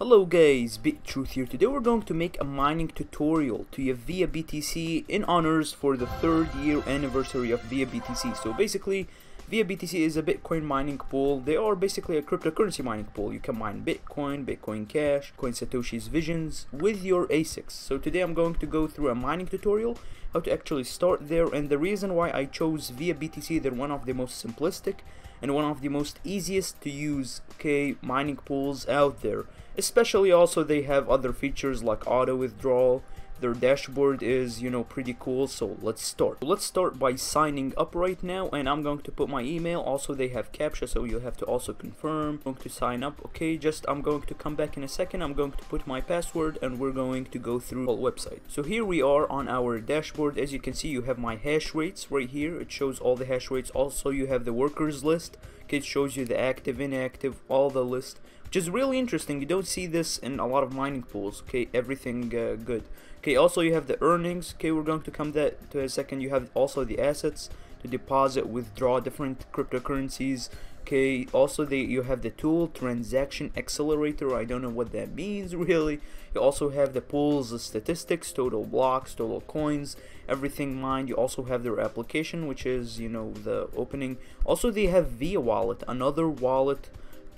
Hello guys, BitTruth here. Today we're going to make a mining tutorial to VIA BTC in honors for the third year anniversary of VIA BTC. So basically, VIA BTC is a Bitcoin mining pool. They are basically a cryptocurrency mining pool. You can mine Bitcoin, Bitcoin Cash, Coin Satoshi's Visions with your ASICs. So today I'm going to go through a mining tutorial, how to actually start there, and the reason why I chose VIA BTC, they're one of the most simplistic and one of the most easiest to use okay mining pools out there especially also they have other features like auto withdrawal their dashboard is you know pretty cool so let's start. Let's start by signing up right now and I'm going to put my email. Also they have captcha so you have to also confirm. I'm going to sign up. Okay just I'm going to come back in a second. I'm going to put my password and we're going to go through the website. So here we are on our dashboard. As you can see you have my hash rates right here. It shows all the hash rates. Also you have the workers list. It shows you the active inactive all the list which is really interesting. You don't see this in a lot of mining pools. Okay everything uh, good. Okay also you have the earnings. Okay we're going to come that to a second. You have also the assets to deposit withdraw different cryptocurrencies. Okay also the you have the tool transaction accelerator. I don't know what that means really. You also have the pools the statistics total blocks total coins everything mined. You also have their application which is you know the opening. Also they have via wallet another wallet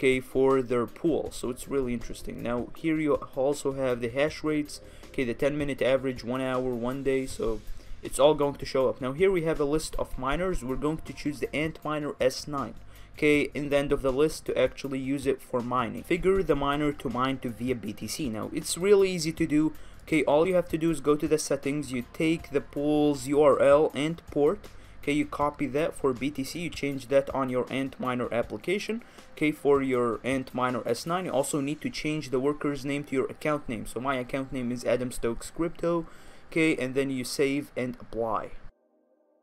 okay for their pool. So it's really interesting. Now here you also have the hash rates. Okay the 10 minute average one hour one day. So it's all going to show up. Now here we have a list of miners. We're going to choose the Antminer S9 okay in the end of the list to actually use it for mining. Figure the miner to mine to via BTC now it's really easy to do. Okay all you have to do is go to the settings. You take the pool's URL and port okay you copy that for BTC you change that on your Antminer application. Okay for your Antminer S9 you also need to change the worker's name to your account name. So my account name is Adam Stokes Crypto. Okay and then you save and apply.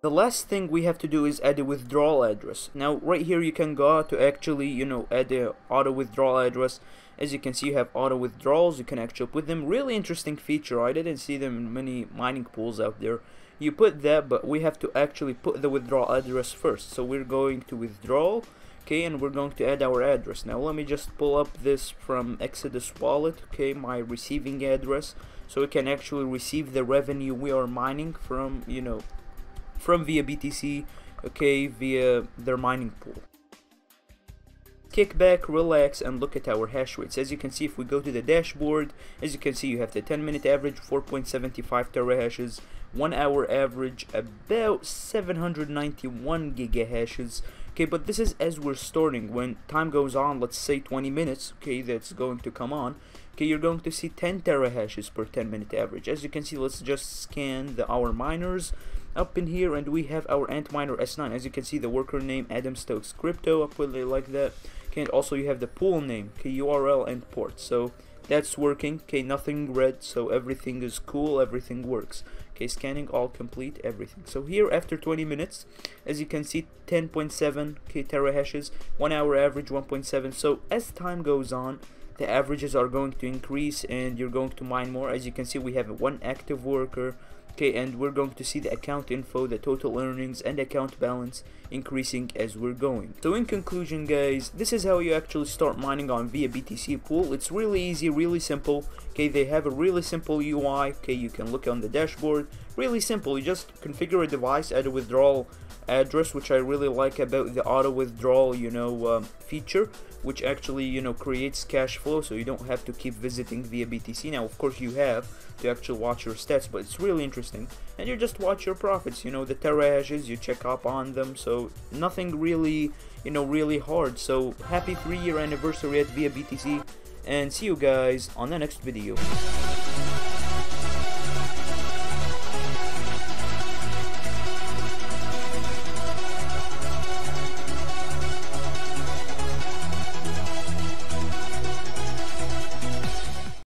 The last thing we have to do is add a withdrawal address. Now right here you can go to actually you know add a auto withdrawal address. As you can see you have auto withdrawals. You can actually put them. Really interesting feature. I didn't see them in many mining pools out there you put that but we have to actually put the withdrawal address first. So we're going to withdraw okay and we're going to add our address. Now let me just pull up this from Exodus wallet okay my receiving address. So we can actually receive the revenue we are mining from you know from via BTC okay via their mining pool kick back, relax, and look at our hash rates. As you can see, if we go to the dashboard, as you can see, you have the 10 minute average 4.75 terahashes, 1 hour average about 791 gigahashes. Okay, but this is as we're starting. When time goes on, let's say 20 minutes, okay, that's going to come on. Okay, you're going to see 10 terahashes per 10 minute average. As you can see, let's just scan the our miners up in here and we have our Antminer S9 as you can see the worker name Adam Stokes Crypto I put it like that and also you have the pool name okay URL and port. So that's working. Okay nothing red so everything is cool everything works. Okay scanning all complete everything. So here after 20 minutes as you can see 10.7 k terahashes one hour average 1.7 so as time goes on the averages are going to increase and you're going to mine more. As you can see we have one active worker. Okay and we're going to see the account info the total earnings and account balance increasing as we're going. So in conclusion guys this is how you actually start mining on via BTC pool. It's really easy really simple. Okay they have a really simple UI okay you can look on the dashboard. Really simple. You just configure a device add a withdrawal address which I really like about the auto withdrawal you know um, feature which actually you know creates cash flow so you don't have to keep visiting via BTC now of course you have to actually watch your stats but it's really interesting. And you just watch your profits you know the terahashes you check up on them so nothing really you know really hard. So happy three year anniversary at via BTC and see you guys on the next video